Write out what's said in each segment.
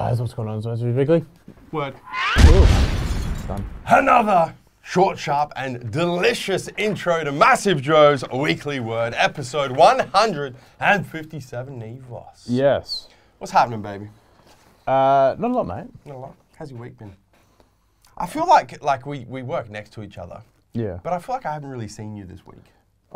guys, what's going on? It's Weekly. Word. Done. Another short, sharp, and delicious intro to Massive Joe's Weekly Word, episode 157, Neve. Yes. What's happening, baby? Uh, not a lot, mate. Not a lot. How's your week been? I feel like like we, we work next to each other, Yeah. but I feel like I haven't really seen you this week.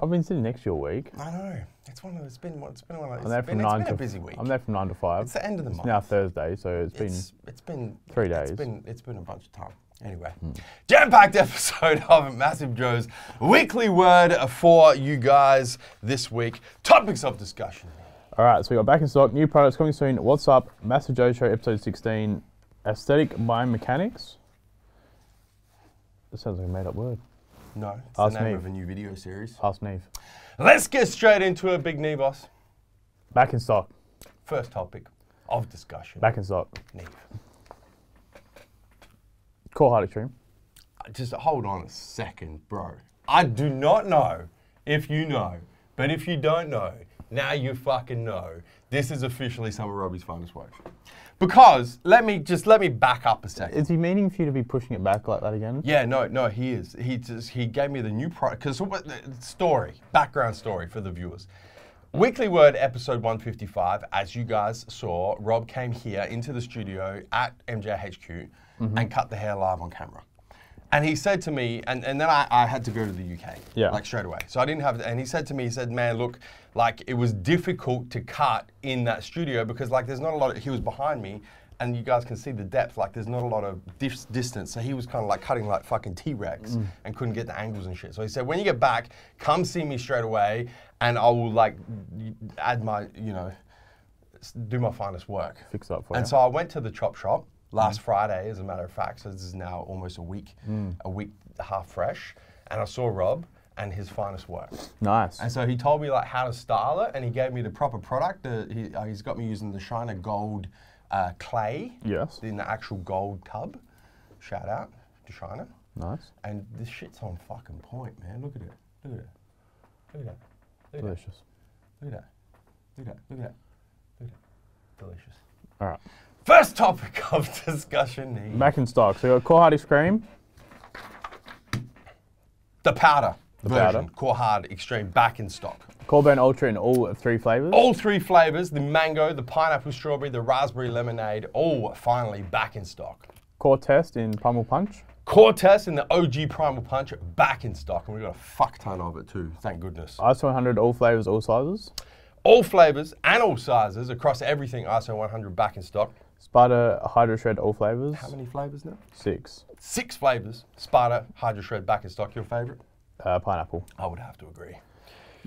I've been sitting next to you all week. I know. It's one of it's been it's been one of I'm it's there been, from it's nine been to a busy week. I'm there from nine to five. It's the end of the It's month. now Thursday, so it's been It's, it's been three It's days. been it's been a bunch of time. Anyway, hmm. jam-packed episode of Massive Joe's weekly word for you guys this week. Topics of discussion. all right. So we got back in stock. New products coming soon. What's up? Massive Joe Show episode 16. Aesthetic biomechanics. That sounds like a made-up word. No, it's Ask the name me. of a new video series. Ask Neve. Let's get straight into it, Big Knee Boss. Back in stock. First topic of discussion. Back in stock. Neve. Core Hard Extreme. Uh, just hold on a second, bro. I do not know if you know, but if you don't know, now you fucking know. This is officially some of Robbie's finest work. Because let me just let me back up a second. Is he meaning for you to be pushing it back like that again? Yeah, no, no, he is. He just he gave me the new product because story, background story for the viewers. Weekly Word episode 155. As you guys saw, Rob came here into the studio at MJHQ mm-hmm. and cut the hair live on camera. And he said to me, and, and then I, I had to go to the UK, Yeah. like straight away. So I didn't have, and he said to me, he said, man, look, like it was difficult to cut in that studio because like there's not a lot of, he was behind me and you guys can see the depth, like there's not a lot of dis- distance. So he was kind of like cutting like fucking T-Rex mm. and couldn't get the angles and shit. So he said, when you get back, come see me straight away and I will like add my, you know, do my finest work. Fix up for And you. And so I went to the chop shop last Friday, as a matter of fact. So this is now almost a week, a week half fresh. And I saw Rob and his finest work. Nice. And so he told me like how to style it, and he gave me the proper product. Uh, he, uh, he's got me using the Shiner Gold uh, clay Yes. in the actual gold tub. Shout out to Shiner. Nice. And this shit's on fucking point, man. Look at it. Look at it. Look at that. Look at that. Delicious. Look at that. Look at that. Look at that. Look at that. Delicious. All right. First topic of discussion Neve. Back in stock. So we got Core Hard Extreme. The powder version, powder. Core Hard Extreme, back in stock. Core Burn Ultra in all three flavors. All three flavors, the mango, the pineapple strawberry, the raspberry lemonade, all finally back in stock. Core Test in Primal Punch. Core Test in the OG Primal Punch back in stock, and we got a fuck ton of it too, thank goodness. ISO 100 all flavors, all sizes. All flavors and all sizes across everything ISO 100 back in stock. Sparta Hydro Shred all flavors. How many flavors now? Six. Six flavors. Sparta Hydro Shred back in stock. Your favorite? Uh, pineapple. I would have to agree.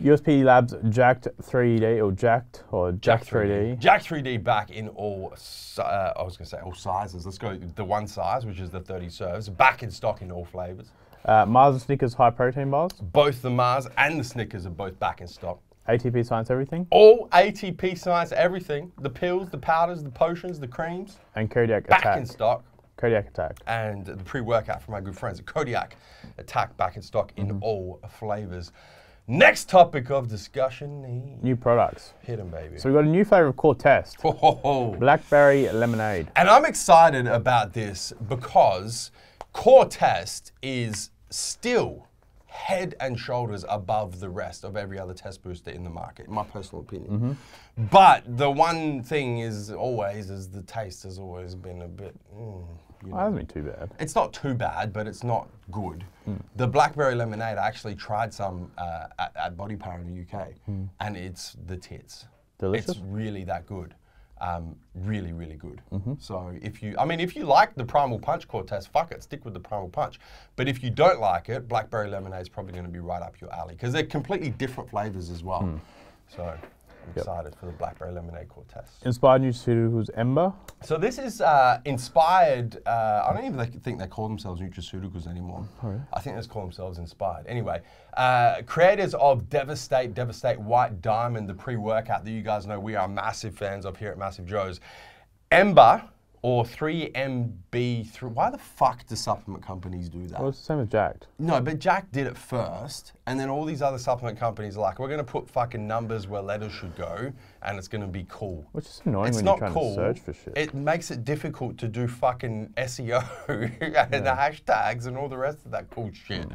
USP Labs Jacked 3D or Jacked or Jack 3D. Jack 3D back in all, uh, I was going to say all sizes. Let's go the one size, which is the 30 serves, back in stock in all flavors. Uh, Mars and Snickers high protein bars. Both the Mars and the Snickers are both back in stock. ATP Science Everything. All ATP science, everything the pills, the powders, the potions, the creams, And Kodiak back Attack. Back in stock. Kodiak Attack. And the pre workout from my good friends at Kodiak Attack back in stock in Mm-hmm. all flavors. Next topic of discussion New products. hit 'em, baby. So we've got a new flavor of Core Test. Ho, ho, ho. Blackberry Lemonade. And I'm excited about this because Core Test is still head and shoulders above the rest of every other test booster in the market, in my personal opinion. But the one thing is always is the taste has always been a bit. Mm, you Oh, know. that hasn't been too bad. It's not too bad, but it's not good. The blackberry lemonade, I actually tried some uh, at, at Body Power in the UK, and it's the tits. Delicious? It's really that good. Um, really, really good. So if you, I mean, if you like the Primal Punch core test, fuck it, stick with the Primal Punch. But if you don't like it, blackberry lemonade is probably going to be right up your alley because they're completely different flavors as well. So I'm excited for the blackberry lemonade core test. Inspired Nutraceuticals Ember. So this is uh, inspired. Uh, I don't even think- they call themselves nutraceuticals anymore. I think they just call themselves inspired. Anyway, uh, creators of Devastate, Devastate White Diamond, the pre-workout that you guys know we are massive fans of here at Massive Joe's. Ember or 3MB3. Why the fuck do supplement companies do that? Well, it's the same as Jacked. No, but Jack did it first, and then all these other supplement companies are like, we're going to put fucking numbers where letters should go, and it's going to be cool. Which is annoying It's when not you're trying cool. to search for shit. It makes it difficult to do fucking SEO and the hashtags and all the rest of that cool shit. Hmm.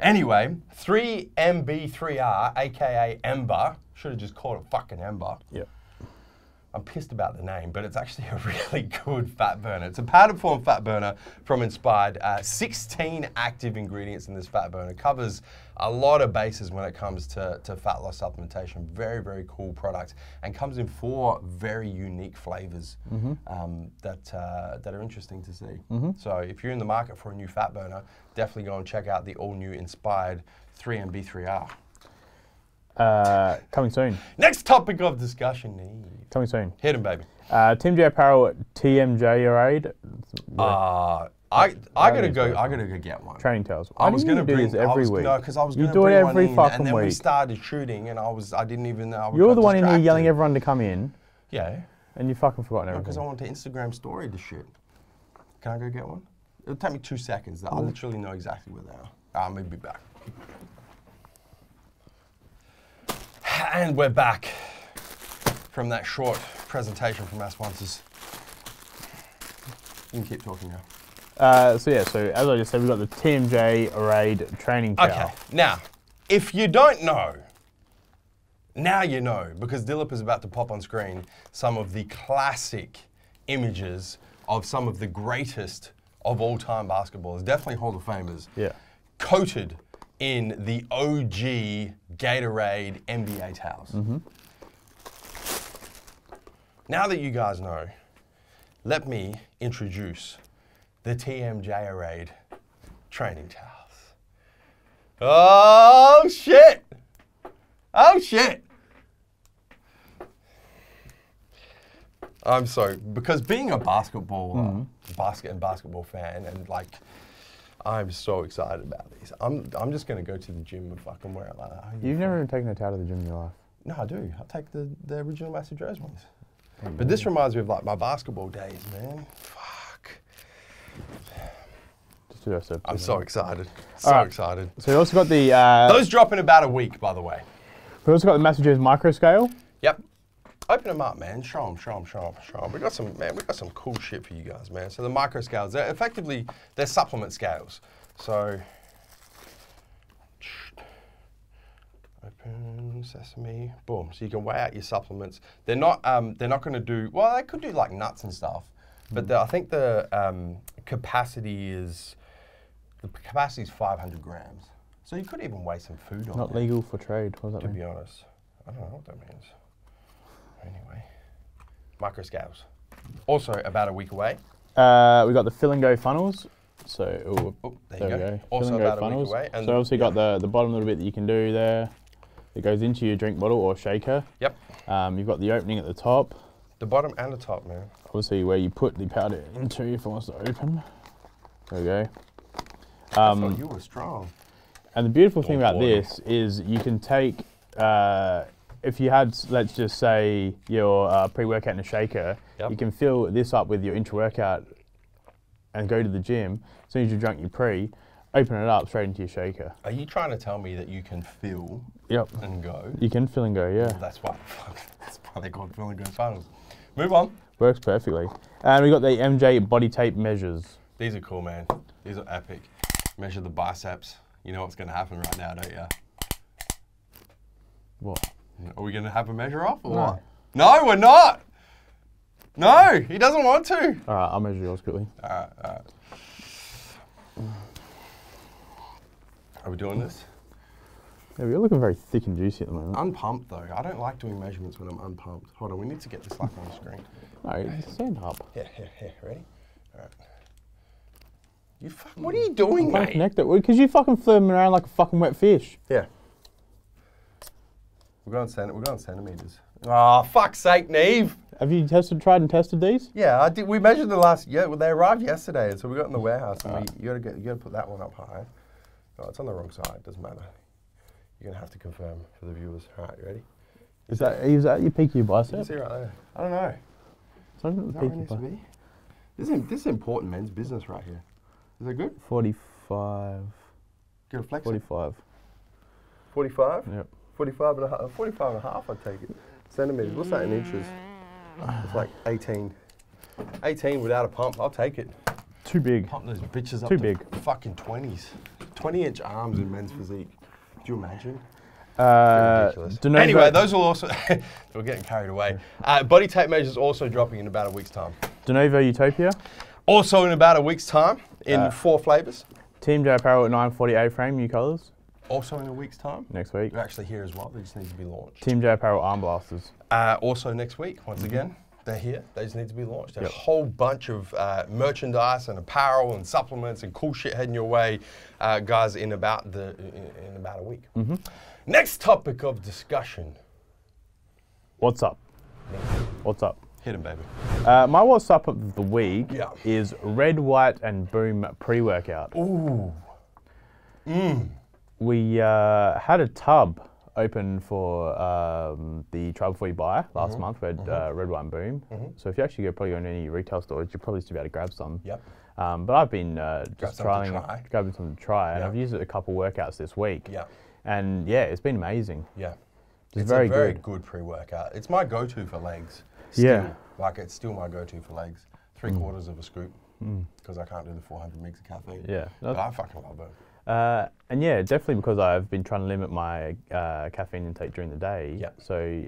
Anyway, 3MB3R, aka Ember, should have just called it fucking Ember. Yep. I'm pissed about the name, but it's actually a really good fat burner. It's a powdered form fat burner from Inspired. Uh, 16 active ingredients in this fat burner. Covers a lot of bases when it comes to, to fat loss supplementation. Very, very cool product. And comes in four very unique flavors um, that, uh, that are interesting to see. So if you're in the market for a new fat burner, definitely go and check out the all new Inspired 3MB3R. Uh, coming soon. Next topic of discussion. Coming soon. Hit him, baby. Uh, TMJ Apparel TMJ Raid Uh, I I gotta go. I gotta go get one. training towels. I was gonna do bring this every was, week. No, because I was you gonna do bring it one every in, and then we started shooting, and I was I didn't even know. I You're the one in here yelling everyone to come in, Yeah, and you fucking forgotten because I want to Instagram story the shit. Can I go get one? It'll take me two seconds. I literally know exactly where they are. Ah, I'm gonna be back. And we're back from that short presentation from our sponsors. You can keep talking now. Uh, so yeah, so as I just said, we've got the TMJ Raid training. Okay, now, if you don't know, now you know, because Dillip is about to pop on screen some of the classic images of some of the greatest of all time basketballers, definitely Hall of Famers, Yeah. coated in the OG Gatorade NBA towels. Now that you guys know, let me introduce the TMJ Raid training towels. Oh shit! Oh shit! I'm sorry because being a basketball, uh, basket and basketball fan, and like, I'm so excited about these. I'm I'm just gonna go to the gym and fucking wear it like that. You've never even taken a towel to the gym in your life. No, I do. I take the the original Massive Joe's ones. But this reminds me of like my basketball days, man. Fuck. Just do a- I'm so excited. So Alright. excited. So we also got the uh, Those drop in about a week, by the way. we also got the Massive Joe's micro scale. Yep. Open them up, man. Show them, show them, show them, show them. We got some, man. We got some cool shit for you guys, man. So the micro scales, they're effectively they're supplement scales. So open sesame, boom. So you can weigh out your supplements. They're not, um, they're not going to do. Well, they could do like nuts and stuff, but the, I think the um, capacity is the capacity is 500 grams. So you could even weigh some food on it. Not there legal for trade. What does to that be honest. I don't know what that means. Anyway, micro scales. Also, about a week away. Uh, we got the fill and go funnels. So ooh, Oh, there, there you go. go. Also, fill and go about a funnels. week away. And so obviously got the the bottom little bit that you can do there. It goes into your drink bottle or shaker. Yep, Um, you've got the opening at the top. the bottom and the top, man. Obviously where you put the powder into if it wants to open. There we go. I Um, thought you were strong. And the beautiful thing about this is you can take, uh, if you had, let's just say, your uh, pre workout in a shaker, Yep. you can fill this up with your intra workout and go to the gym. As soon as you've drunk your pre, open it up straight into your shaker. Are you trying to tell me that you can fill Yep. and go? You can fill and go, yeah. That's why. That's why they call it fill and go funnels. Move on. Works perfectly. And we got the MJ body tape measures. These are cool, man. These are epic. Measure the biceps. You know what's going to happen right now, don't you? What? Are we going to have a measure off or No. what? No, we're not. No, he doesn't want to. All right, I'll measure yours quickly. All right, all right. Are we doing this? Yeah, you're looking very thick and juicy at the moment. Unpumped though. I don't like doing measurements when I'm unpumped. Hold on, we need to get this like on the screen. No, stand up. Yeah, yeah, yeah. Ready? All right. You fuck, what are you doing, Can't mate? connect it. Because you fucking them around like a fucking wet fish. Yeah. We're going cent- we're going centimeters. Oh, fuck's sake, Neve. Have you tested, tried and tested these? Yeah, I did. We measured the last. Yeah, well, they arrived yesterday, and so we got in the warehouse, and we, you gotta get, you gotta put that one up high. Oh, it's on the wrong side. Doesn't matter. You're gonna have to confirm for the viewers. All right, you ready? Is that is that your peak of your You can bicep? see right there. I don't know. It's not Is the that peak where of needs your to bicep. This is, this is important men's business right here. Is that good? 45. Get a flex. 45. 45? Yep. 45 and a half. 45 and a half, I'd take it. Centimeters. What's that in inches? It's like 18. 18 without a pump. I'll take it. Too big. Pump those bitches up Too to big. fucking 20s. 20 inch arms in men's physique. Do you imagine? Uh, Ridiculous. Anyway, those will also. we're getting carried away. Uh, body tape measures also dropping in about a week's time. Denovo Utopia. Also in about a week's time in Uh, four flavors. TMJ Apparel at 940 A frame, new colours. Also in a week's time. Next week. They're actually here as well. They just need to be launched. TMJ Apparel arm blasters. Uh, also next week, once again, they're here. They just need to be launched. There's Yep. a whole bunch of uh, merchandise and apparel and supplements and cool shit heading your way, uh, guys. In about the in, in about a week. Next topic of discussion. What's up? What's up? Hit him, baby. Uh, my what's up of the week Yeah. is Red, White, and Boom pre workout. Ooh. We uh, had a tub open for um, the Try Before You Buy last month, Red, uh, Red, and Boom. So if you actually go probably to any retail stores, you're probably still be able to grab some. Yep. Um, but I've been uh, just trying, try. grabbing some to try, and Yeah. I've used it a couple workouts this week. Yeah. And yeah, it's been amazing. Yeah. It's, a very, very good. good pre-workout. It's my go-to for legs. Yeah. Still. Like it's still my go-to for legs. Three quarters of a scoop because I can't do the 400 mgs of caffeine. Yeah. But I fucking love it. Uh, and yeah, definitely because I've been trying to limit my uh, caffeine intake during the day. Yep. So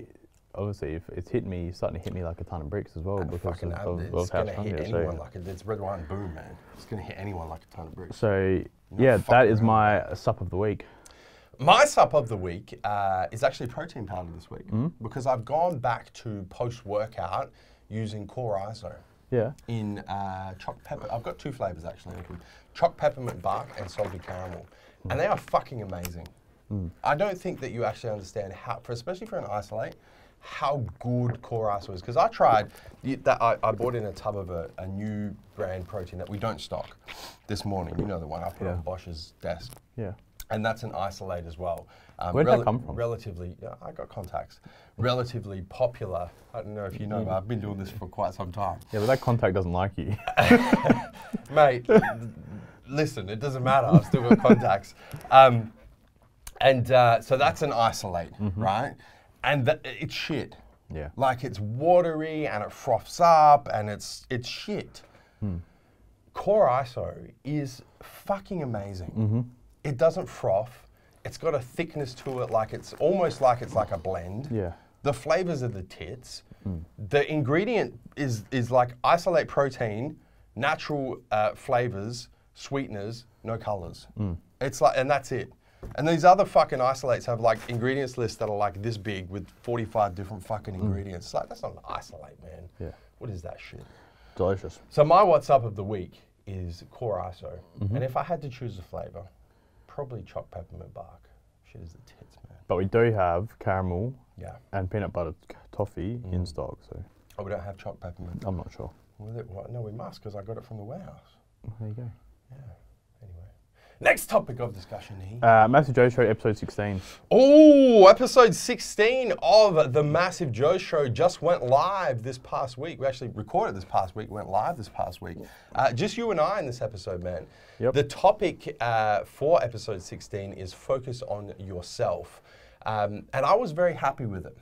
obviously, if it's hit me, starting to hit me like a ton of bricks as well And because fucking, of, of, it's of gonna hit anyone So, like a, it's red wine boom, man. It's gonna hit anyone like a ton of bricks. so Not yeah, that is around. my sup of the week. My sup of the week uh, is actually protein powder this week Mm-hmm. because I've gone back to post-workout using Core ISO Yeah. in uh, choc pepper. I've got two flavors actually: choc peppermint bark and salted caramel, and they are fucking amazing. I don't think that you actually understand how, for especially for an isolate, how good Core ISO is. Because I tried that. I, I bought in a tub of a, a new brand protein that we don't stock this morning. You know the one I put Yeah. on Bosch's desk Yeah. and that's an isolate as well. Um, Where'd that come from? Relatively, yeah, I got contacts. Relatively popular. I don't know if you know, but I've been doing this for quite some time. Yeah, but that contact doesn't like you. Mate, listen, it doesn't matter. I've still got contacts. Um, and uh, so that's an isolate, right? And that, it's shit. yeah. Like it's watery and it froths up and it's it's shit. Core ISO is fucking amazing. It doesn't froth. It's got a thickness to it, like it's almost like it's like a blend. Yeah. The flavors are the tits. The ingredient is is like isolate protein, natural uh, flavors, sweeteners, no colors. Mm. It's like, and that's it. And these other fucking isolates have like ingredients lists that are like this big with 45 different fucking ingredients. It's like that's not an isolate, man. Yeah. What is that shit? Delicious. So my what's up of the week is core ISO, Mm-hmm. and if I had to choose a flavor, probably choc peppermint bark. Shit is the tits, man. But we do have caramel Yeah. and peanut butter c- toffee Mm. in stock, so Oh, we don't have choc peppermint. I'm not sure. Well, no, we must because I got it from the warehouse. There you go. Yeah. Next topic of discussion here. Uh, Massive Joe Show, episode 16. Oh, episode 16 of the Massive Joe Show just went live this past week. We actually recorded this past week, went live this past week. Uh, just you and I in this episode, man. Yep. The topic uh, for episode 16 is focus on yourself. Um, and I was very happy with it.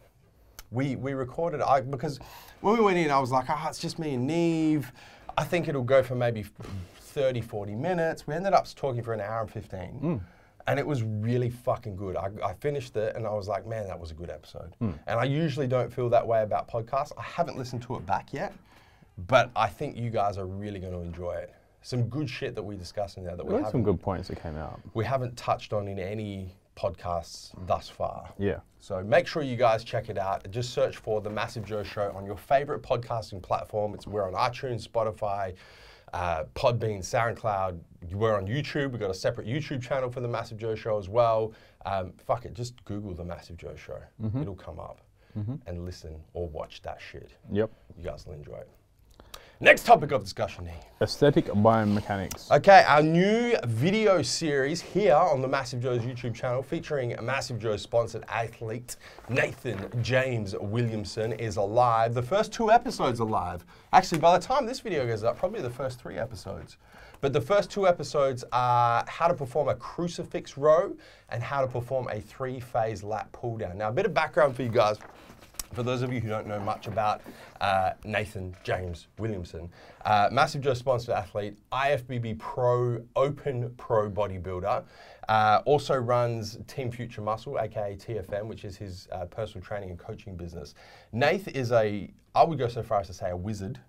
We, we recorded, I, because when we went in, I was like, ah, it's just me and Neve. I think it'll go for maybe 30, 40 minutes. We ended up talking for an hour and 15. Mm. And it was really fucking good. I, I finished it and I was like, man, that was a good episode. Mm. And I usually don't feel that way about podcasts. I haven't listened to it back yet, but I think you guys are really going to enjoy it. Some good shit that we discussed in there that we were some good points that came out. we haven't touched on in any podcasts thus far. Yeah. So make sure you guys check it out. Just search for the Massive Joe Show on your favorite podcasting platform. It's we're on iTunes, Spotify, uh, Podbean, SoundCloud. We're on YouTube. We've got a separate YouTube channel for the Massive Joe Show as well. Um, fuck it, just Google the Massive Joe Show. It'll come up and listen or watch that shit. Yep. You guys will enjoy it. Next topic of discussion here. Aesthetic biomechanics. Okay, our new video series here on the Massive Joe's YouTube channel featuring Massive Joe's sponsored athlete Nathan James Williamson is alive. The first two episodes are live. Actually, by the time this video goes up, probably the first three episodes. But the first two episodes are how to perform a crucifix row and how to perform a three phase lat pull down. Now, a bit of background for you guys. For those of you who don't know much about uh, Nathan James Williamson, uh, Massive Joe sponsored athlete, IFBB Pro, Open Pro bodybuilder, uh, also runs Team Future Muscle, aka TFM, which is his uh, personal training and coaching business. Nath is a, I would go so far as to say, a wizard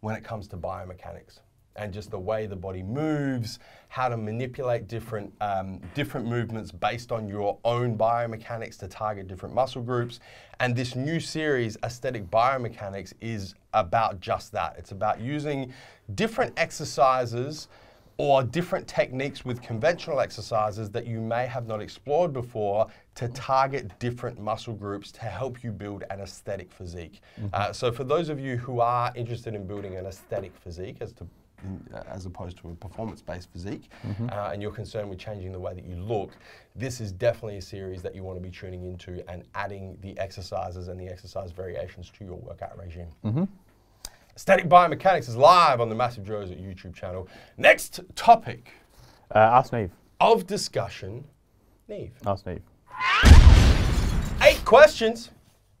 when it comes to biomechanics and just the way the body moves, how to manipulate different, um, different movements based on your own biomechanics to target different muscle groups. And this new series, Aesthetic Biomechanics, is about just that. It's about using different exercises or different techniques with conventional exercises that you may have not explored before to target different muscle groups to help you build an aesthetic physique. Mm-hmm. Uh, so, for those of you who are interested in building an aesthetic physique, as to as opposed to a performance-based physique, mm-hmm. uh, and you're concerned with changing the way that you look, this is definitely a series that you want to be tuning into and adding the exercises and the exercise variations to your workout regime. Mm-hmm. Aesthetic Biomechanics is live on the Massive Joe's at YouTube channel. Next topic. Uh, ask Neve. Of discussion, Neve. Ask Neve. Eight questions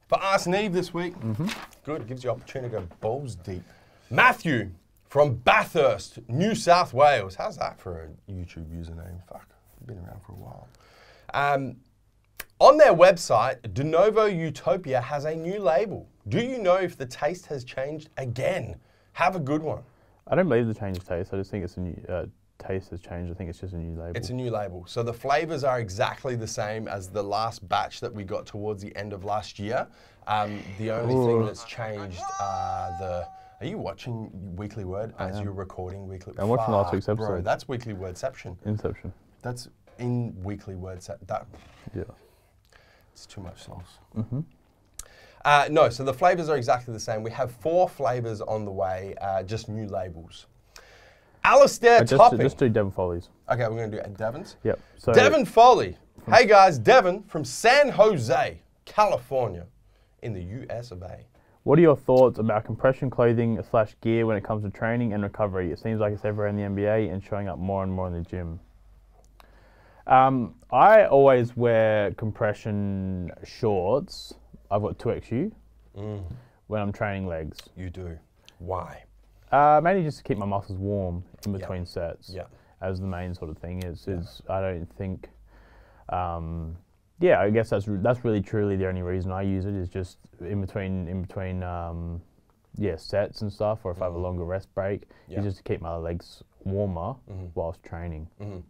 for Ask Neve this week. Mm-hmm. Good, gives you opportunity to go balls deep. Matthew, from Bathurst, New South Wales. How's that for a YouTube username? Fuck, been around for a while. Um, on their website, De Novo Utopia has a new label. Do you know if the taste has changed again? Have a good one. I don't believe the change of taste. I just think it's a new uh, taste has changed. I think it's just a new label. It's a new label. So the flavors are exactly the same as the last batch that we got towards the end of last year. Um, the only Ooh. thing that's changed are the are you watching Weekly Word as you're recording Weekly? I'm watching last week's episode. Bro, that's Weekly Wordception. Inception. That's in Weekly Word. That. Yeah. It's too much sauce. Mm-hmm. Uh, no, so the flavors are exactly the same. We have four flavors on the way, uh, just new labels. Alistair uh, just, Topping. Just do Devon Foley's. Okay, we're going to do Devon's? Yep. So Devon Foley. Hey guys, Devon from San Jose, California, in the US of A. What are your thoughts about compression clothing slash gear when it comes to training and recovery? It seems like it's everywhere in the NBA and showing up more and more in the gym. Um, I always wear compression shorts. I've got 2XU mm. when I'm training legs. You do. Why? Uh, mainly just to keep my muscles warm in between yep. sets. Yeah. As the main sort of thing is, is I don't think um, yeah, I guess that's that's really truly the only reason I use it is just in between in between um, yeah sets and stuff, or if mm-hmm. I have a mm-hmm. longer rest break, yeah. is just to keep my legs warmer mm-hmm. whilst training. Mm-hmm.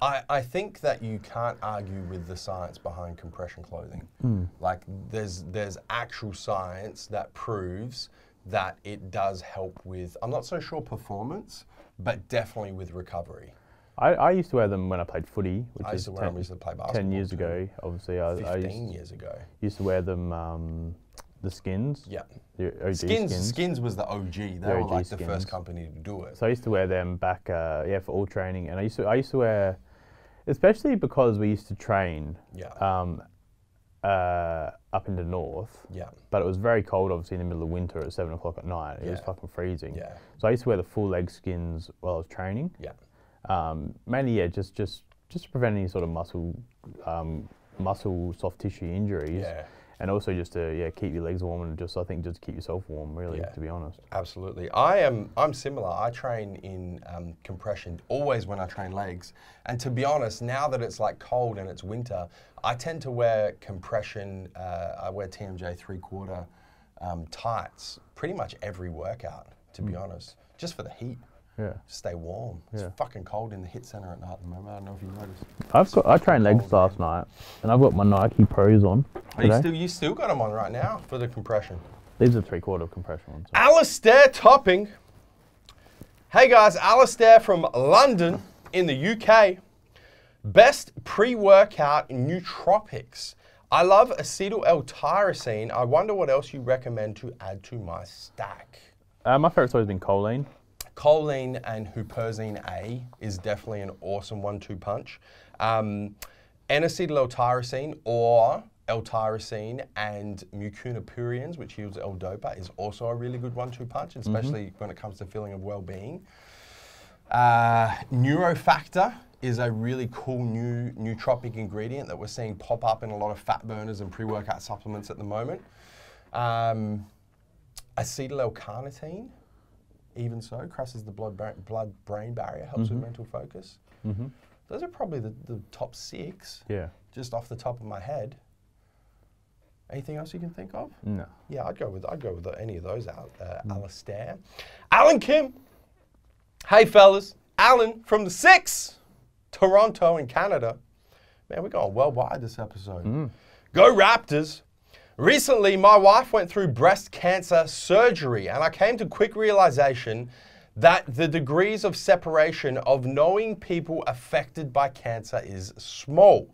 I, I think that you can't argue with the science behind compression clothing. Mm. Like there's there's actual science that proves that it does help with I'm not so sure performance, but definitely with recovery. I, I used to wear them when I played footy, which I used is to wear 10, them, used to play basketball 10 years too. ago, obviously. I, 15 I used, years ago. Used to wear them, um, the skins. Yeah. The OG skins, skins. Skins was the OG. They the were like skins. the first company to do it. So I used to wear them back, uh, yeah, for all training. And I used to, I used to wear, especially because we used to train. Yeah. Um, uh, up in the north. Yeah. But it was very cold, obviously, in the middle of winter at seven o'clock at night. It yeah. was fucking freezing. Yeah. So I used to wear the full leg skins while I was training. Yeah. Um, mainly, yeah, just just just to prevent any sort of muscle um, muscle soft tissue injuries. Yeah. And also just to yeah keep your legs warm and just I think just keep yourself warm really yeah. to be honest. Absolutely, I am I'm similar. I train in um, compression always when I train legs, and to be honest, now that it's like cold and it's winter, I tend to wear compression. Uh, I wear TMJ three quarter um, tights pretty much every workout. To mm. be honest, just for the heat. Yeah. Stay warm. It's yeah. fucking cold in the hit center at night at the moment. I don't know if you noticed. I've got I trained legs last night, and I've got my Nike Pros on. Oh, you still you still got them on right now for the compression. These are three quarter compression ones. Alistair Topping. Hey guys, Alistair from London in the UK. Best pre-workout nootropics. I love acetyl L-tyrosine. I wonder what else you recommend to add to my stack. Uh, my favourite's always been choline. Choline and huperzine A is definitely an awesome one-two punch. Um, N-acetyl-L-tyrosine or L-tyrosine and mucuna pruriens, which yields L-dopa, is also a really good one-two punch, especially when it comes to feeling of well-being. Uh, Neurofactor is a really cool new nootropic ingredient that we're seeing pop up in a lot of fat burners and pre-workout supplements at the moment. Um, acetyl-L-carnitine, even so, crosses the blood blood brain barrier, helps with mm-hmm. mental focus. Mm-hmm. Those are probably the, the top six, Yeah. just off the top of my head. Anything else you can think of? No. Yeah, I'd go with I'd go with any of those out. Uh, mm. Alistair, Alan Kim. Hey fellas, Alan from the Six, Toronto in Canada. Man, we're going worldwide this episode. Mm. Go Raptors. Recently, my wife went through breast cancer surgery, and I came to quick realization that the degrees of separation of knowing people affected by cancer is small.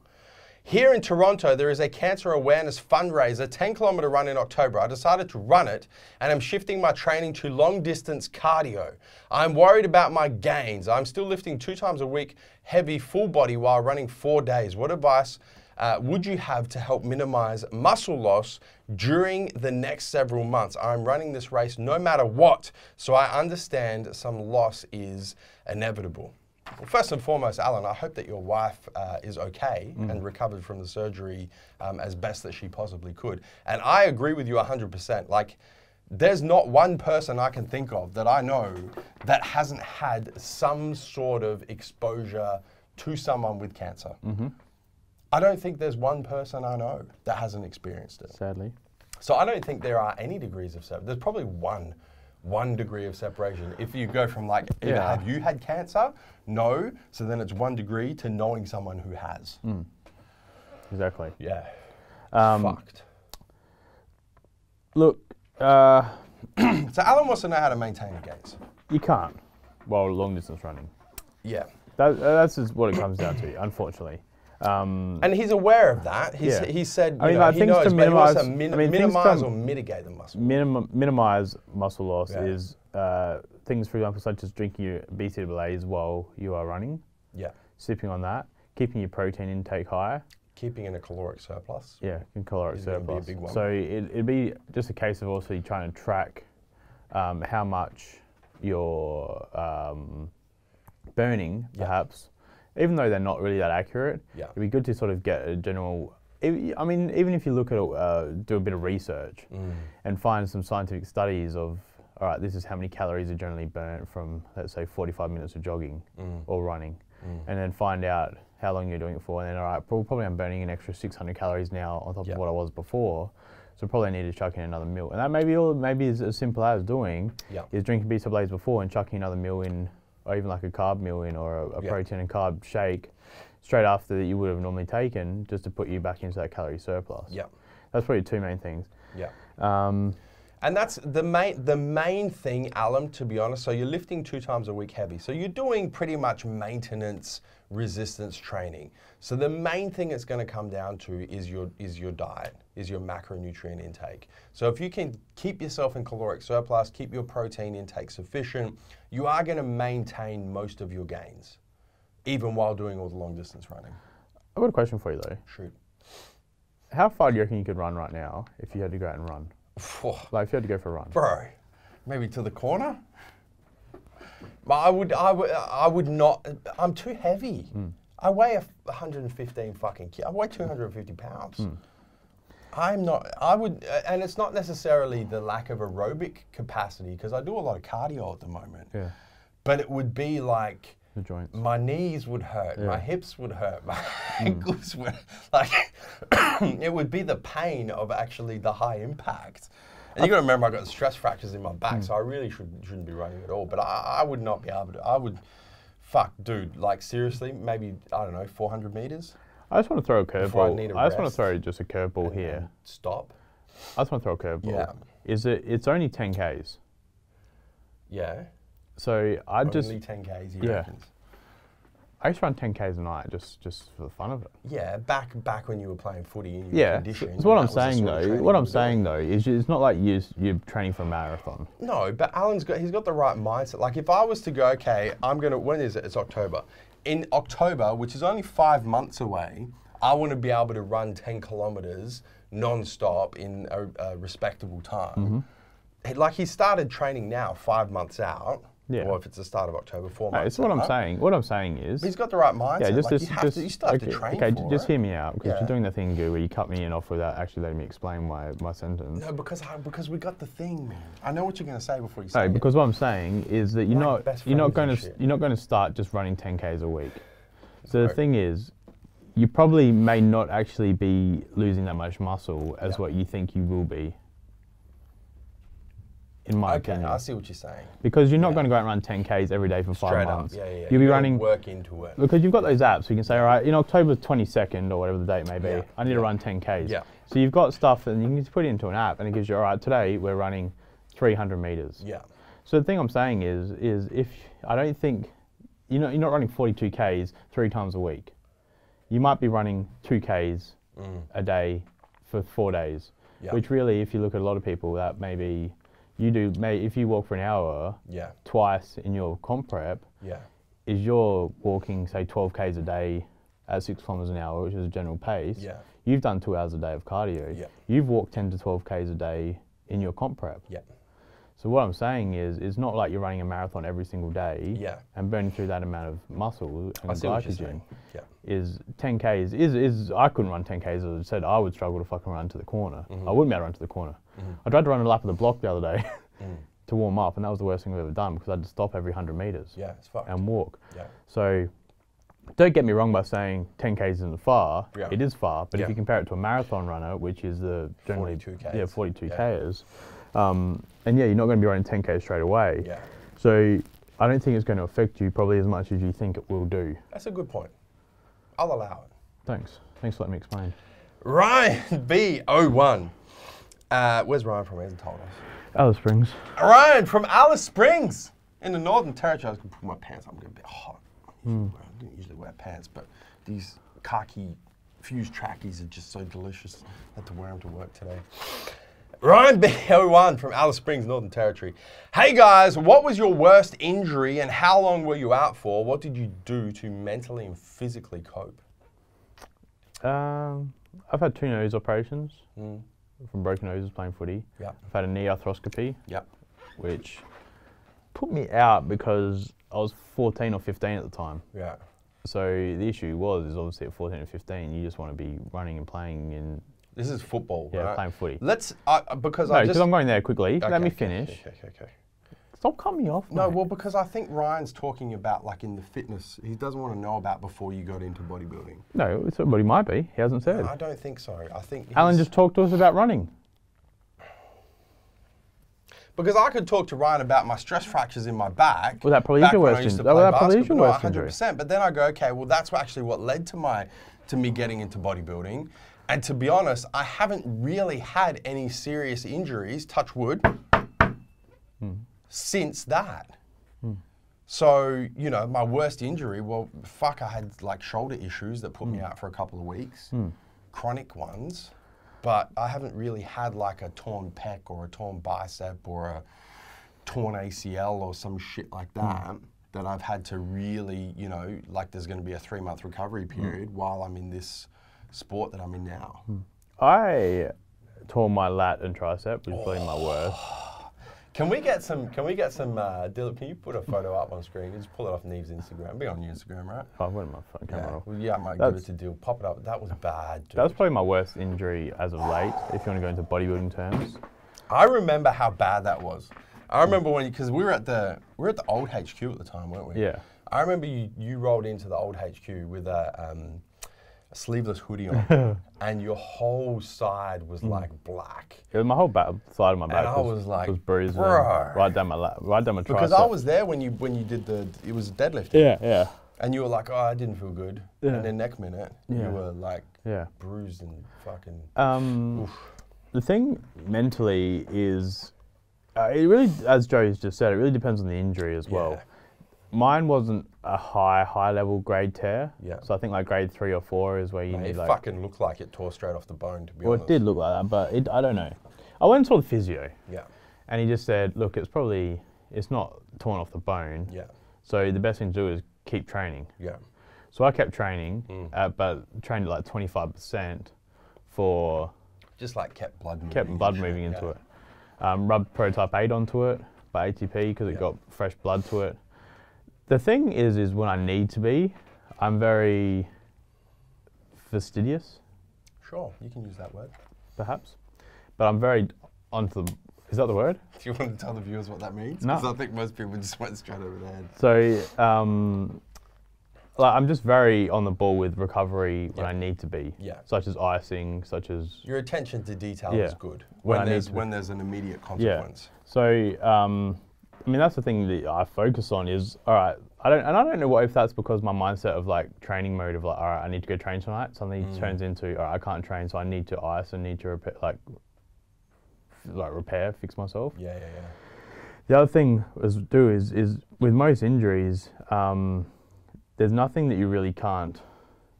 Here in Toronto, there is a cancer awareness fundraiser, 10 kilometer run in October. I decided to run it and I'm shifting my training to long distance cardio. I'm worried about my gains. I'm still lifting two times a week, heavy full body while running four days. What advice uh, would you have to help minimize muscle loss during the next several months? I'm running this race no matter what, so I understand some loss is inevitable. Well, first and foremost, Alan, I hope that your wife uh, is okay and recovered from the surgery um, as best that she possibly could. And I agree with you 100%. Like, there's not one person I can think of that I know that hasn't had some sort of exposure to someone with cancer. I don't think there's one person I know that hasn't experienced it. Sadly. So I don't think there are any degrees of separation. There's probably one, one degree of separation. If you go from like, Yeah. have you had cancer? No. So then it's one degree to knowing someone who has. Exactly. Yeah. Um, Fucked. Look, uh, So Alan wants to know how to maintain the gains. you can't while long distance running. Yeah. That, that's just what it comes down to, unfortunately. Um, And he's aware of that. He's, Yeah. he said, you I mean, know, like, he things knows, to but he to minimise- min- I mean, minimize or mitigate the muscle. minim- minimize muscle loss Yeah. is uh, things, for example, such as drinking your BCAAs while you are running, Yeah. sipping on that, keeping your protein intake high. Keeping in a caloric surplus. Yeah, in caloric gonna be a surplus. big one. So it, it'd be just a case of also trying to track um, how much you're um, burning, Yeah. perhaps, even though they're not really that accurate. Yeah. It'd be good to sort of get a general. I mean, even if you look at uh, do a bit of research Mm. and find some scientific studies of, all right, this is how many calories are generally burnt from, let's say, 45 minutes of jogging Mm. or running, and then find out how long you're doing it for, and then all right, probably I'm burning an extra 600 calories now on top Yeah. of what I was before, so probably need to chuck in another meal, and that maybe all maybe is as simple as doing Yeah. is drinking B Blaze before and chucking another meal in, or even like a carb meal in, or a, a Yeah. protein and carb shake straight after that you would have normally taken, just to put you back into that calorie surplus. Yeah. That's probably two main things. Yeah. Um, And that's the main the main thing, Alan, to be honest. So you're lifting two times a week heavy. So you're doing pretty much maintenance resistance training. So the main thing it's going to come down to is your is your diet, is your macronutrient intake. So if you can keep yourself in caloric surplus, keep your protein intake sufficient, you are going to maintain most of your gains, even while doing all the long distance running. I've got a question for you though. Shoot. How far do you reckon you could run right now if you had to go out and run? Like if you had to go for a run? bro, maybe to the corner. But I would, I would, I would not. I'm too heavy. I weigh a 115 fucking kilo. I weigh 250 pounds. I'm not. I would, uh, and it's not necessarily the lack of aerobic capacity because I do a lot of cardio at the moment. Yeah, But it would be like the joints. my knees would hurt, my hips would hurt, my hmm. ankles would like it would be the pain of actually the high impact. And you got to remember, I got stress fractures in my back, hmm. so I really should shouldn't be running at all. But I, I would not be able to. I would, fuck, dude, like seriously, maybe I don't know, 400 meters. I just want to throw a I curveball. a I just want to throw just a curveball here. Stop. I just want to throw a curveball. Yeah. Is it? It's only 10 k's. Yeah. So I just Only 10 k's. He yeah. reckons. I used to run 10Ks a night just, just for the fun of it. Yeah, back back when you were playing footy and you Yeah. So, conditioning. so what I'm saying though, what I'm saying though is it's not like you you're training for a marathon. No, but Alan's got he's got the right mindset. Like if I was to go, okay, I'm gonna when is it? It's October. In October, which is only five months away, I want to be able to run 10 kilometers non-stop in a, a respectable time. Mm-hmm. Like he started training now, five months out. Yeah. Or if it's the start of October, four No, months. it's what I'm saying. What I'm saying is, But he's got the right mindset. yeah, just like just you, just to, you still have to train okay, for just it. hear me out because Yeah. you're doing the thing good where you cut me in off without actually letting me explain my, my sentence. No, because I, because we got the thing, man. I know what you're gonna say before you say No, it. because what I'm saying is that you're Like not you're not going to you're not going to start just running 10k's a week. So the thing is, you probably may not actually be losing that much muscle as Yeah. what you think you will be. In my okay, opinion, I see what you're saying. because you're not Yeah. going to go out and run 10k's every day for five Straight months. up, yeah, yeah. yeah. You'll be You gotta running work into it. because you've got those apps. So you can say, all right, in October 22nd or whatever the date may be, Yeah. I need to run 10k's. Yeah. So you've got stuff, and you can just put it into an app, and it gives you, all right, today we're running 300 meters. Yeah. So the thing I'm saying is, is if I don't think you're not, you're not running 42 k's three times a week, you might be running two k's a day for four days. Mm. Yeah. Which really, if you look at a lot of people, that maybe you do. May if you walk for an hour Yeah. twice in your comp prep, Yeah. is you're walking say 12 k's a day at six kilometers an hour, which is a general pace. Yeah. You've done two hours a day of cardio. Yeah. You've walked 10 to 12 k's a day in your comp prep. Yeah. So what I'm saying is, it's not like you're running a marathon every single day Yeah. and burning through that amount of muscle and I see what you're glycogen. Yeah. Is 10k is is I couldn't run 10k's as I said I would struggle to fucking run to the corner. Mm-hmm. I wouldn't be able to run to the corner. I tried to run a lap of the block the other day Mm. to warm up, and that was the worst thing I've ever done because I had to stop every 100 meters Yeah. It's fucked. and walk. yeah. So don't get me wrong by saying 10k's isn't far. Yeah. It is far, but Yeah. if you compare it to a marathon runner, which is the generally 42Ks. yeah 42 Yeah. Um, and yeah, you're not going to be running 10k straight away. Yeah. So I don't think it's going to affect you probably as much as you think it will do. That's a good point. I'll allow it. Thanks. Thanks for letting me explain. Ryan B01. Uh, where's Ryan from? He hasn't told us. Alice Springs. Ryan from Alice Springs in the Northern Territory. I was going to put my pants on. I'm getting a bit hot. Well, I don't usually wear pants, but these khaki fused trackies are just so delicious. I had to wear them to work today. Ryan B01 from Alice Springs, Northern Territory. Hey guys, what was your worst injury and how long were you out for? What did you do to mentally and physically cope? Um, I've had two nose operations Mm. from broken noses playing footy. Yeah. I've had a knee arthroscopy, Yep. which put me out because I was 14 or 15 at the time. Yeah. So the issue was, is obviously at 14 or 15, you just want to be running and playing in, This is football, yeah, right? playing footy. Let's, uh, because No, I because I'm going there quickly. Okay, Let me finish. Okay, okay, okay. Stop cutting me off. No, mate. well, because I think Ryan's talking about like in the fitness, he doesn't want to know about before you got into bodybuilding. no, it's what he might be. He hasn't said. I don't think so. I think Alan just talked to us about running. because I could talk to Ryan about my stress fractures in my back. Well, that probably is your worst injury. Well, that probably is your worst injury. 100%. But then I go, okay, well, that's actually what led to my to me getting into bodybuilding. And to be honest, I haven't really had any serious injuries, touch wood, Hmm. since that. So, you know, my worst injury, well, fuck, I had like shoulder issues that put me hmm. out for a couple of weeks, hmm. chronic ones. But I haven't really had like a torn pec or a torn bicep or a torn ACL or some shit like hmm. that that I've had to really, you know, like there's going to be a three month recovery period while I'm in this sport that I'm in now. I tore my lat and tricep, which is probably my worst. Can we get some? Can we get some? Uh, Dylan, can you put a photo up on screen? Just pull it off Neve's Instagram. Be on your Instagram, right? I've got my phone camera Yeah, off. well, yeah, I might give That's- it to Dill. Pop it up. That was bad. Dude. That was probably my worst injury as of late, if you want to go into bodybuilding terms. I remember how bad that was. I remember when because we were at the we were at the old HQ at the time, weren't we? Yeah. I remember you you rolled into the old HQ with a, um, a sleeveless hoodie on, and your whole side was like black. It was my whole back, side of my back I was, was like, was bruised "Bro." right down my la- right down my tricep. Because I was there when you when you did the it was deadlifting, Yeah, yeah, and you were like, oh, I didn't feel good, Yeah. and then next minute Yeah. you were like yeah. bruised and fucking. Um, the thing mentally is, uh, it really, as Joe's just said, it really depends on the injury as well. Mine wasn't a high high level grade tear. Yeah. So I think like grade three or four is where you It need like. fucking looked like it tore straight off the bone, to be Well, honest. it did look like that, but it, I don't know. I went and saw the physio, Yeah, and he just said, "Look, it's probably it's not torn off the bone. yeah, So the best thing to do is keep training." yeah. So I kept training, Mm. uh, but trained at like 25% for Just like kept blood moving. kept blood moving into yeah. it. Um, rubbed Prototype 8 onto it by ATP because it Yeah. got fresh blood to it. The thing is, is when I need to be, I'm very fastidious, Sure, you can use that word. perhaps, but I'm very onto the. Is that the word? Do you want to tell the viewers what that means? No. Because I think most people just went straight over their head. So, um, like I'm just very on the ball with recovery when Yeah. I need to be, Yeah. such as icing, such as Your attention to detail Yeah. is good When when there's when there's an immediate consequence. Yeah. So, um, I mean, that's the thing that I focus on is all right. I don't, and I don't know what if that's because my mindset of like training mode of like, all right, I need to go train tonight. Suddenly Mm. turns into, all right, I can't train, so I need to ice and need to repair, like, like repair, fix myself. Yeah, yeah, yeah. The other thing is do is is with most injuries, um, there's nothing that you really can't.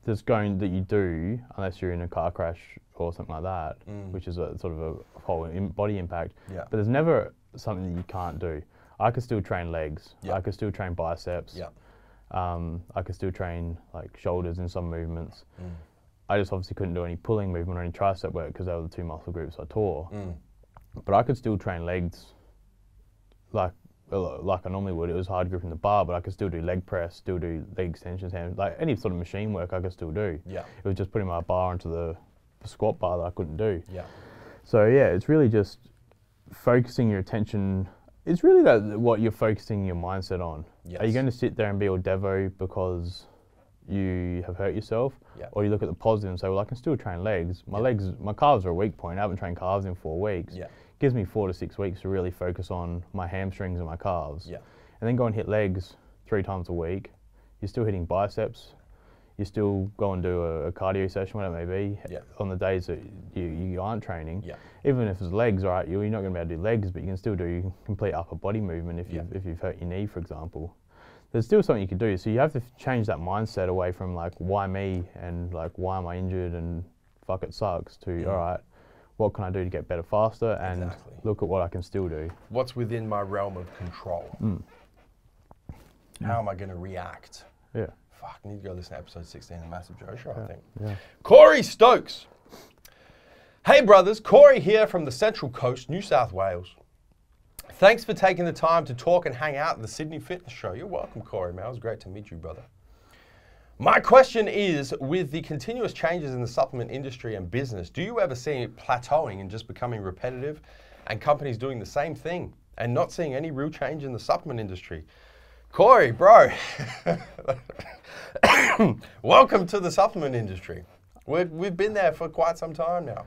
That's going that you do unless you're in a car crash or something like that, Mm. which is a sort of a whole body impact. Yeah. But there's never something that you can't do. I could still train legs. Yeah. I could still train biceps. Yeah. Um, I could still train like shoulders in some movements. Mm. I just obviously couldn't do any pulling movement or any tricep work because they were the two muscle groups I tore. Mm. But I could still train legs like like I normally would. It was hard gripping the bar, but I could still do leg press, still do leg extensions, hand like any sort of machine work I could still do. Yeah. It was just putting my bar onto the squat bar that I couldn't do. Yeah. So yeah, it's really just focusing your attention. It's really that what you're focusing your mindset on. Are you going to sit there and be all devo because you have hurt yourself, Yeah. or you look at the positive and say, well, I can still train legs. My Yeah. legs, my calves are a weak point. I haven't trained calves in four weeks. Yeah. Gives me four to six weeks to really focus on my hamstrings and my calves. Yeah. And then go and hit legs three times a week. You're still hitting biceps. You still go and do a, a cardio session, whatever it may be, Yeah. on the days that you, you aren't training Yeah. even if it's legs, right, you're not going to be able to do legs, but you can still do complete upper body movement if Yeah. you've if you've hurt your knee, for example. There's still something you can do. So you have to change that mindset away from like why me and like why am I injured and fuck it sucks to Mm. all right, what can I do to get better faster and Exactly. look at what I can still do. What's within my realm of control? Mm. How am I going to react? Yeah, Fuck, I need to go listen to episode 16 of Massive Joe Show, I think. yeah. Corey Stokes. Hey, brothers. Corey here from the Central Coast, New South Wales. Thanks for taking the time to talk and hang out at the Sydney Fitness Show. You're welcome, Corey, man. It was great to meet you, brother. My question is with the continuous changes in the supplement industry and business, do you ever see it plateauing and just becoming repetitive and companies doing the same thing and not seeing any real change in the supplement industry? Corey, bro, welcome to the supplement industry. We're, we've been there for quite some time now.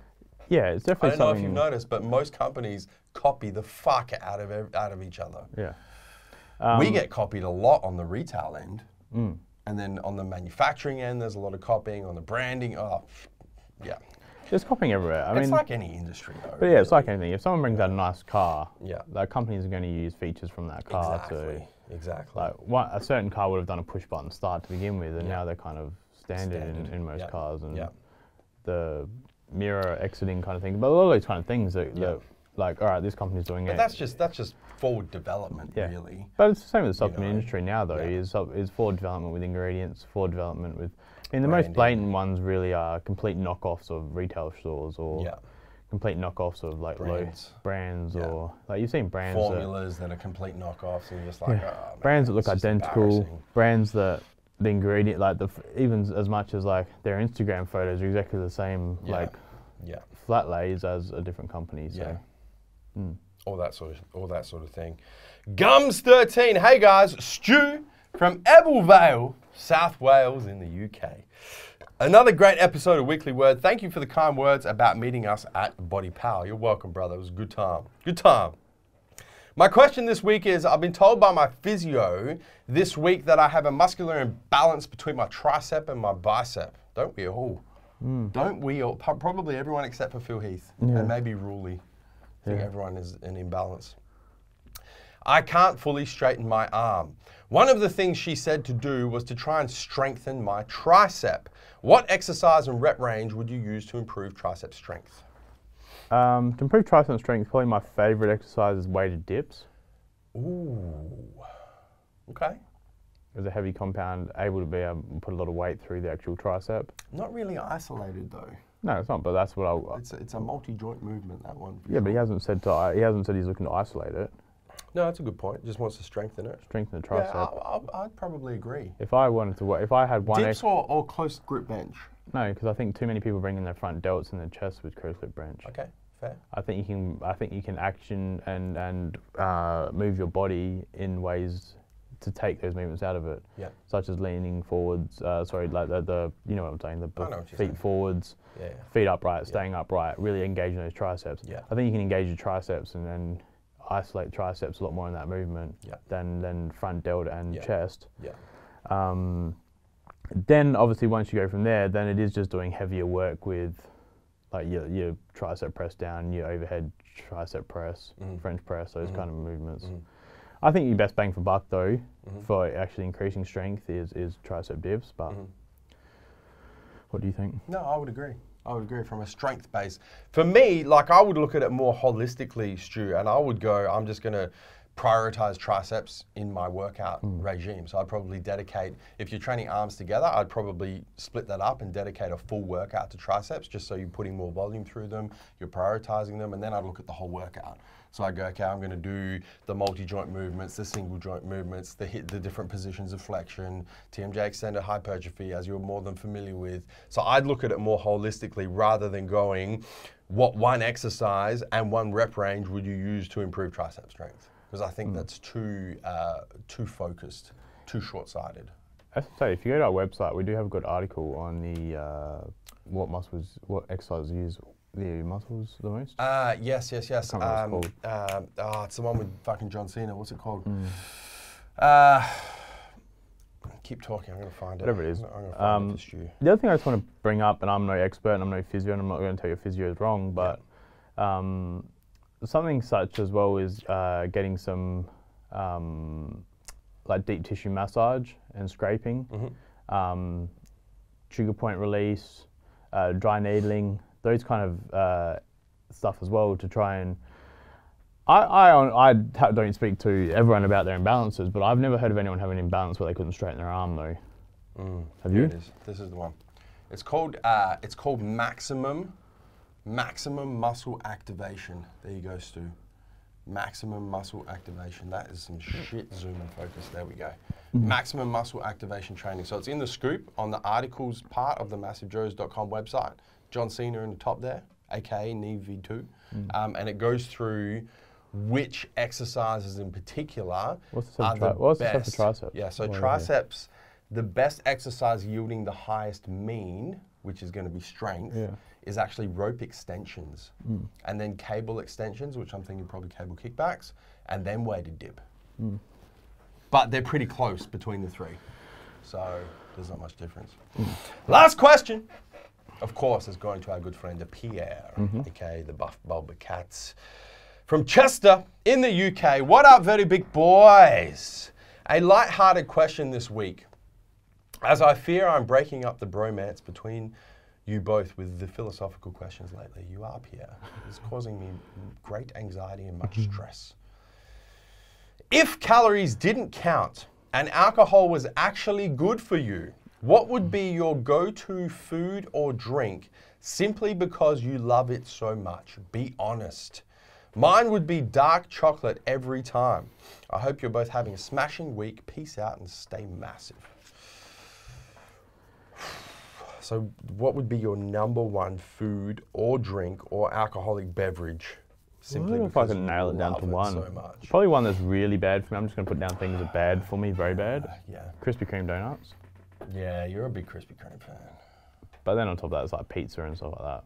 Yeah, it's definitely. I don't know if you've noticed, but most companies copy the fuck out of out of each other. yeah, we Um, get copied a lot on the retail end, mm. and then on the manufacturing end, there's a lot of copying. On the branding, oh, yeah. there's copying everywhere. I it's mean, like any industry, though. but yeah, it's really. like anything. If someone brings out a nice car, Yeah. like companies are going to use features from that car to exactly, like one, a certain car would have done a push button start to begin with, and Yeah. now they're kind of standard, Standard, In, in most yeah, cars, and yeah. the mirror exiting kind of thing. But all those kind of things that, Yeah. that like, all right, this company's doing but it. that's just that's just forward development, Yeah. really. But it's the same with the supplement know, industry now, though. yeah. Is is forward development with ingredients, forward development with. I mean, the most blatant ones really are complete knockoffs of retail stores or Yeah. Complete knockoffs of like Brands. brands Yeah. or like you've seen brands that, Formulas that are complete knockoffs, and you're just like, Yeah. oh, man, brands that look identical, brands that the ingredient like the even as much as like their Instagram photos are exactly the same Yeah. like Yeah. flat lays as a different company. So Yeah. mm. all that sort of all that sort of thing. Gums thirteen. Hey guys, Stu from Ebbw Vale, South Wales in the UK. Another great episode of Weekly Word. Thank you for the kind words about meeting us at Body Power. You're welcome, brother. It was a good time. Good time. My question this week is I've been told by my physio this week that I have a muscular imbalance between my tricep and my bicep. Don't we all? Hmm. Don't we all? Probably everyone except for Phil Heath Yeah. and maybe Ruley. I think Yeah. everyone is in imbalance. I can't fully straighten my arm. One of the things she said to do was to try and strengthen my tricep. What exercise and rep range would you use to improve tricep strength? Um, to improve tricep strength, probably my favorite exercise is weighted dips. Ooh. Okay. It's a heavy compound, able to be able to put a lot of weight through the actual tricep. Not really isolated though. No, it's not, but that's what I. It's a, it's a multi-joint movement that one. Yeah, but he hasn't said to. He hasn't said he's looking to isolate it, No, that's a good point. Just wants to strengthen it. strengthen the Yeah, tricep. I, I, I'd probably agree. If I wanted to, if I had one, Dips or, or close grip bench? no, because I think too many people bring in their front delts and their chest with close grip bench. Okay, fair. I think you can. I think you can action and and uh, move your body in ways to take those movements out of it, Yeah, such as leaning forwards. Uh, sorry, like the, the you know what I'm saying. The I know what feet saying. forwards, yeah, yeah. feet upright, staying upright, really engaging those triceps. Yeah. I think you can engage your triceps and then isolate triceps a lot more in that movement Yeah. than than front delta and Yeah. chest. Yeah. Um, then obviously once you go from there, then it is just doing heavier work with like your your tricep press down, your overhead tricep press, Mhm. French press, those Mhm. kind of movements. Mhm. I think your best bang for buck though Mhm. for actually increasing strength is is tricep dips. But Mhm. what do you think? No, I would agree. I would agree from a strength base. For me, like I would look at it more holistically, Stu, and I would go, I'm just going to prioritize triceps in my workout hmm. regime. So I'd probably dedicate, if you're training arms together, I'd probably split that up and dedicate a full workout to triceps just so you're putting more volume through them, you're prioritizing them, and then I'd look at the whole workout. So I go, okay, I'm going to do the multi-joint movements, the single joint movements, the hit, the different positions of flexion, TMJ extended hypertrophy, as you're more than familiar with. So I'd look at it more holistically rather than going, what one exercise and one rep range would you use to improve tricep strength? Because I think that's too uh, too focused, too short-sighted. I have to say, if you go to our website, we do have a good article on the uh, what muscles, what exercises use the muscles the most. Uh, yes, yes, yes. Um, it's um, oh, it's the one with fucking John Cena. What's it called? Mm. Uh, keep talking. I'm gonna find it. Whatever it is. I'm gonna find Um, it. The other thing I just want to bring up, and I'm no expert, and I'm no physio, and I'm not going to tell you physio is wrong, but um, something such as well is uh, getting some um, like deep tissue massage and scraping, Mhm. um, trigger point release, uh, dry needling, those kind of uh, stuff as well to try and. I, I, I don't speak to everyone about their imbalances, but I've never heard of anyone having an imbalance where they couldn't straighten their arm though. Mm, Have you? Is. This is the one. It's called uh, it's called maximum maximum muscle activation. There you go, Stu. Maximum muscle activation. That is some shit zoom and focus. There we go. Maximum muscle activation training. So it's in the scoop on the articles part of the massivejoes.com website. John Cena in the top there, aka Neve V2. Um, and it goes through which exercises in particular What's the are the what's the stuff for best. Yeah, so they? triceps, the best exercise yielding the highest mean, which is going to be strength, Yeah. Is actually rope extensions. Hmm. And then cable extensions, which I'm thinking probably cable kickbacks, and then weighted dip. Hmm. But they're pretty close between the three. So there's not much difference. Hmm. Last question, of course, is going to our good friend Pierre, mm-hmm. aka the Buff Bulba Cats. From Chester in the UK. What up, very big boys? A light-hearted question this week. As I fear I'm breaking up the bromance between you both with the philosophical questions lately. You are, Pierre. It's causing me great anxiety and much mm-hmm. stress. If calories didn't count and alcohol was actually good for you, what would be your go to food or drink simply because you love it so much? Be honest. Mine would be dark chocolate every time. I hope you're both having a smashing week. Peace out and stay massive. So, what would be your number one food or drink or alcoholic beverage? I don't know if I can nail it down to one. So much. Probably one that's really bad for me. I'm just going to put down things that are bad for me, very bad. Uh, yeah. Krispy Kreme donuts. Yeah, you're a big Krispy Kreme fan. But then on top of that, it's like pizza and stuff like that.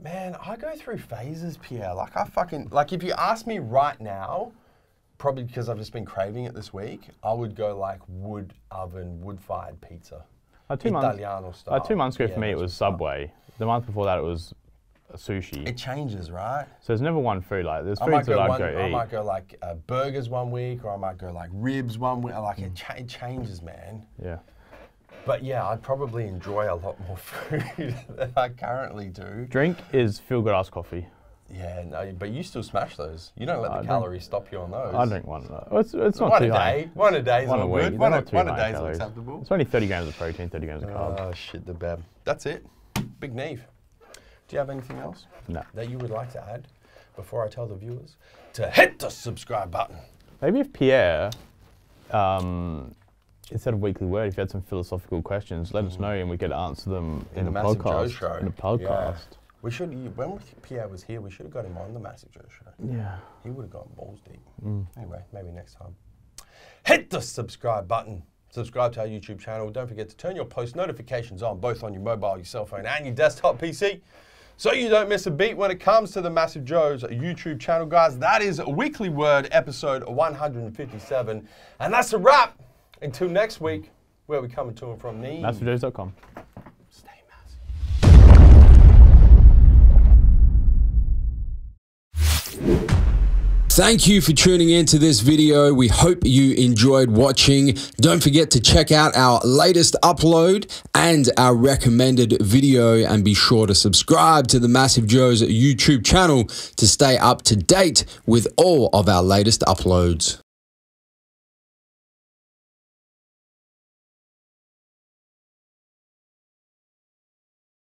Man, I go through phases, Pierre. Like I fucking like if you ask me right now, probably because I've just been craving it this week, I would go like wood oven, wood fired pizza. Uh, two months, Italiano uh, style. two months ago Yeah, for me, it was. Subway. The month before that, it was sushi. It changes, right? so there's never one food like there's I foods that one. go I eat. might go like uh, burgers one week, or I might go like ribs one week. Like it, it changes, man. Yeah. But yeah, I'd probably enjoy a lot more food than I currently do. Drink is feel good iced coffee. Yeah, no, but you still smash those. You don't let the calories stop you on those. I drink one. uh, It's, it's not one too a high. day. One a day is One a week. good. One a, one a day is acceptable. It's only 30 grams of protein, 30 grams of carbs. Oh shit, the beb. That's it. Big Neve. Do you have anything else no. that you would like to add before I tell the viewers to hit the subscribe button? Maybe if Pierre, um, instead of weekly word, if you had some philosophical questions, let us know and we could answer them in, the a Massive Joe podcast. show. In a podcast. We should. When Pierre was here, we should have got him on the Massive Joe show. Yeah. He would have gone balls deep. Mm. Anyway, maybe next time. Hit the subscribe button. Subscribe to our YouTube channel. Don't forget to turn your post notifications on, both on your mobile, your cell phone, and your desktop PC, so you don't miss a beat when it comes to the Massive Joe's YouTube channel, guys. That is Weekly Word episode 157. And that's a wrap. Until next week, where we coming to and from the MassiveJoes.com. Thank you for tuning in to this video. We hope you enjoyed watching. Don't forget to check out our latest upload and our recommended video and be sure to subscribe to the Massive Joe's YouTube channel to stay up to date with all of our latest uploads.